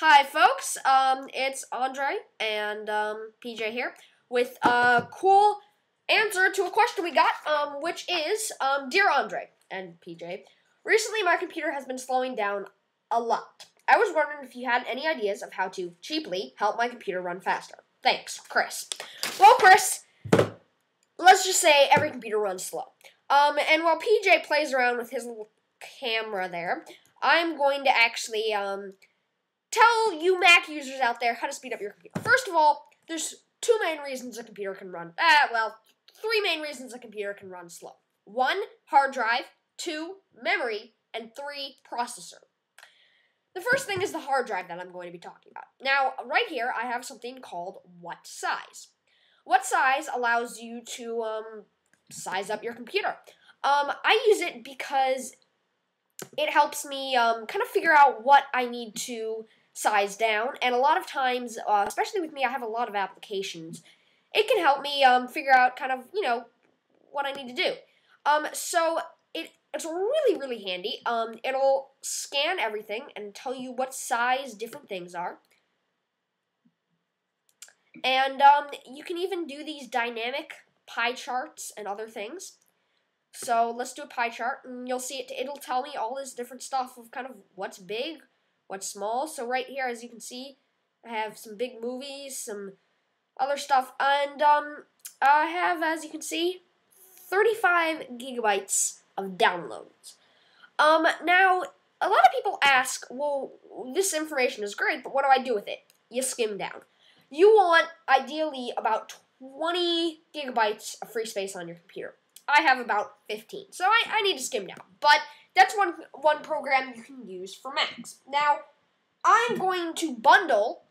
Hi, folks. Um, it's Andre and um, PJ here with a cool answer to a question we got, um, which is, um, dear Andre and PJ, recently my computer has been slowing down a lot. I was wondering if you had any ideas of how to cheaply help my computer run faster. Thanks, Chris. Well, Chris, let's just say every computer runs slow. Um, and while PJ plays around with his little camera there, I'm going to actually um, tell you Mac users out there how to speed up your computer. First of all, there's two main reasons a computer can run. Ah, well, three main reasons a computer can run slow. One, hard drive. Two, memory. And three, processor. The first thing is the hard drive that I'm going to be talking about. Now, right here, I have something called WhatSize. What size allows you to um, size up your computer. Um, I use it because it helps me um, kind of figure out what I need to size down. And a lot of times, uh, especially with me, I have a lot of applications. It can help me um, figure out kind of, you know, what I need to do. Um, so it, it's really, really handy. Um, it'll scan everything and tell you what size different things are. And um, you can even do these dynamic pie charts and other things. So let's do a pie chart, and you'll see it. It'll tell me all this different stuff of kind of what's big, what's small. So right here, as you can see, I have some big movies, some other stuff, and um, I have, as you can see, 35 gigabytes of downloads. Um, now, a lot of people ask, well, this information is great, but what do I do with it? You skim down. You want, ideally, about 20 gigabytes of free space on your computer. I have about 15, so I, I need to skim down. But that's one one program you can use for Macs. Now, I'm going to bundle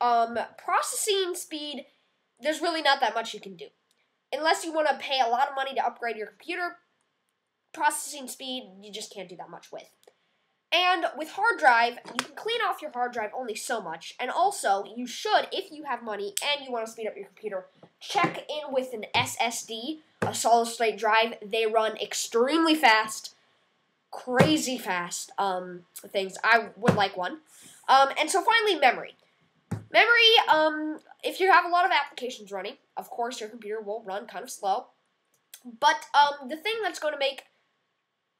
um, processing speed. There's really not that much you can do. Unless you want to pay a lot of money to upgrade your computer, processing speed, you just can't do that much with. And with hard drive, you can clean off your hard drive only so much. And also, you should, if you have money and you want to speed up your computer, check in with an SSD, a solid state drive. They run extremely fast, crazy fast um, things. I would like one. Um, and so finally, memory. Memory, um, if you have a lot of applications running, of course your computer will run kind of slow. But um, the thing that's going to make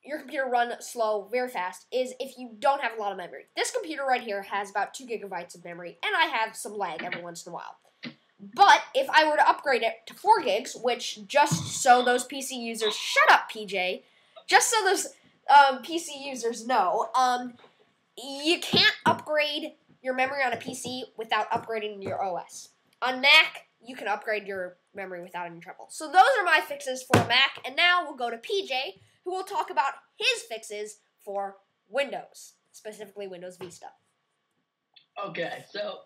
your computer run slow very fast is if you don't have a lot of memory. This computer right here has about 2 gigabytes of memory, and I have some lag every once in a while. But if I were to upgrade it to 4 gigs, which just so those PC users, shut up PJ, just so those um, PC users know, um, you can't upgrade your memory on a PC without upgrading your OS. On Mac, you can upgrade your memory without any trouble. So those are my fixes for Mac, and now we'll go to PJ, who will talk about his fixes for Windows, specifically Windows Vista. Okay, so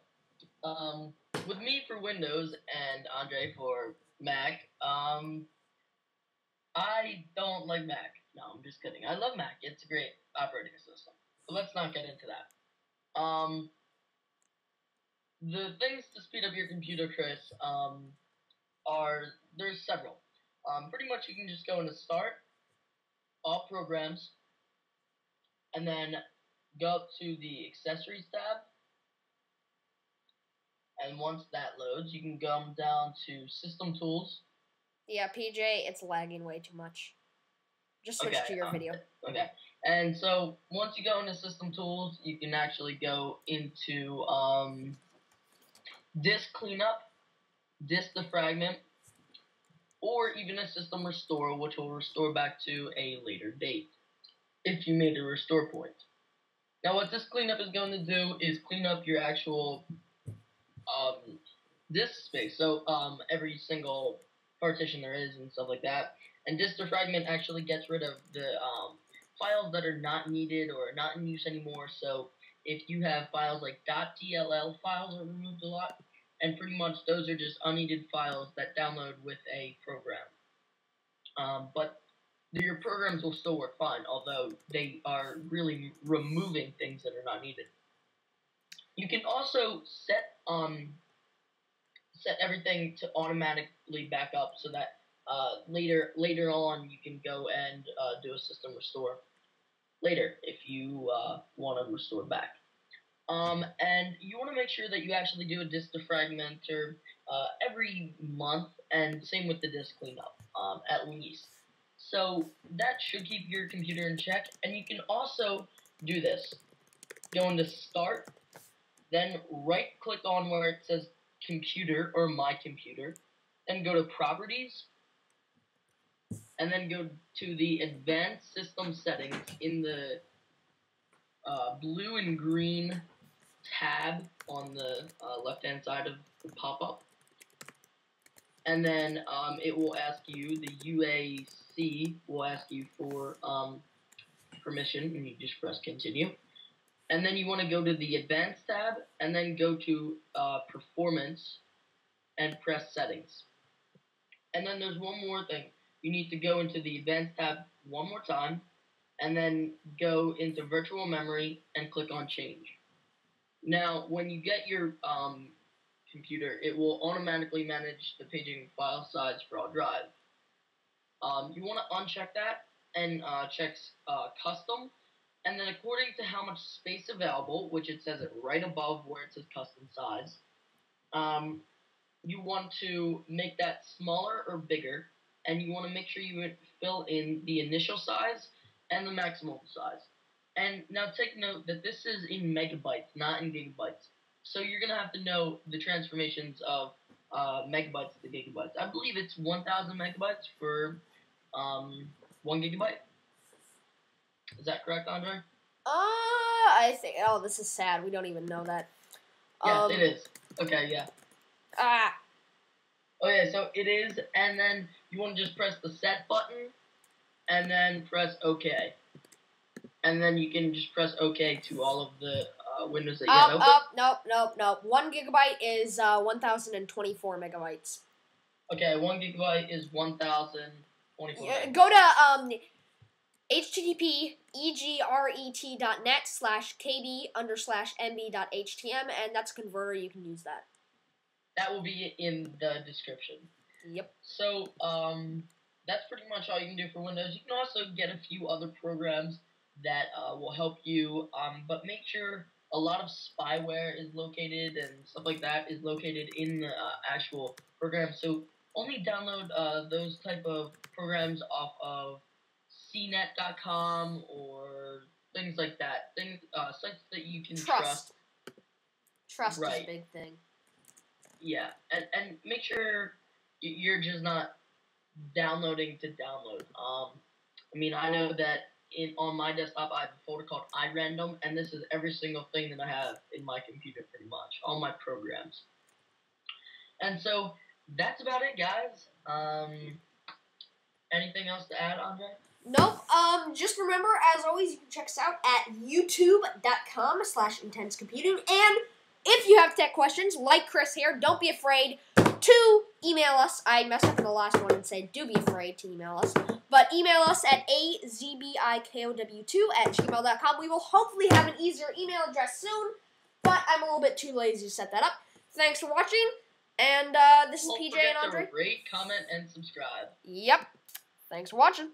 um, with me for Windows and Andre for Mac, um, I don't like Mac. No, I'm just kidding. I love Mac. It's a great operating system. But let's not get into that. Um, the things to speed up your computer, Chris, um, are there's several. Um, pretty much you can just go into Start, All Programs, and then go up to the Accessories tab. And once that loads, you can come down to System Tools. Yeah, PJ, it's lagging way too much. Just switch Okay, to your um, video. Okay. And so once you go into System Tools, you can actually go into um, Disk Cleanup, Disk Defragment, or even a System Restore, which will restore back to a later date if you made a restore point. Now, what this cleanup is going to do is clean up your actual um, disk space. So um, every single partition there is and stuff like that. And disk fragment actually gets rid of the um, files that are not needed or not in use anymore. So if you have files like .dll files are removed a lot, and pretty much those are just unneeded files that download with a program. Um, but your programs will still work fine, although they are really removing things that are not needed. You can also set um set everything to automatically back up so that uh, later later on you can go and uh, do a system restore later if you uh, want to restore back. Um, and you want to make sure that you actually do a disk defragmenter uh, every month, and same with the disk cleanup, um, at least. So that should keep your computer in check, and you can also do this. Go into Start, then right-click on where it says Computer or My Computer, then go to Properties, and then go to the Advanced System Settings in the uh, blue and green tab on the uh, left-hand side of the pop-up. And then um, it will ask you, the UAC will ask you for um, permission, and you just press continue. And then you want to go to the advanced tab, and then go to uh, performance, and press settings. And then there's one more thing. You need to go into the advanced tab one more time, and then go into virtual memory and click on change. Now, when you get your um, computer, it will automatically manage the paging file size for all drive. Um, you want to uncheck that and uh, check uh, custom, and then according to how much space available, which it says it right above where it says custom size, um, you want to make that smaller or bigger, and you want to make sure you fill in the initial size and the maximum size. And now take note that this is in megabytes, not in gigabytes. So you're gonna have to know the transformations of uh, megabytes to gigabytes. I believe it's 1,000 megabytes for um, one gigabyte. Is that correct, Andre? Uh, I think. Oh, this is sad. We don't even know that. Yes, Um, it is. Okay, yeah. Ah, Oh yeah, so it is, and then you want to just press the set button, and then press OK. And then you can just press OK to all of the uh, windows that you up, open. up, nope, nope, nope. One gigabyte is uh, 1,024 megabytes. Okay, one gigabyte is one thousand twenty-four. Yeah, go to um, http egret.net slash kb under slash mb dot htm, and that's a converter. You can use that. That will be in the description. Yep. So, um, that's pretty much all you can do for Windows. You can also get a few other programs that uh, will help you, um, but make sure a lot of spyware is located and stuff like that is located in the uh, actual program. So only download uh, those type of programs off of cnet.com or things like that. Things, uh, sites that you can trust. Trust. Trust is a big thing. Yeah, and and make sure you're just not downloading to download. Um, I mean, I know that in on my desktop I have a folder called iRandom, and this is every single thing that I have in my computer, pretty much all my programs. And so that's about it, guys. Um, anything else to add, Andre? Nope. Um, just remember, as always, you can check us out at youtube.com slash intense computing. And if you have tech questions, like Chris here, don't be afraid to email us. I messed up in the last one and said do be afraid to email us. But email us at azbikow2 at gmail.com. We will hopefully have an easier email address soon, but I'm a little bit too lazy to set that up. Thanks for watching, and uh, this is Don't PJ and Andre. rate, comment, and subscribe. Yep. Thanks for watching.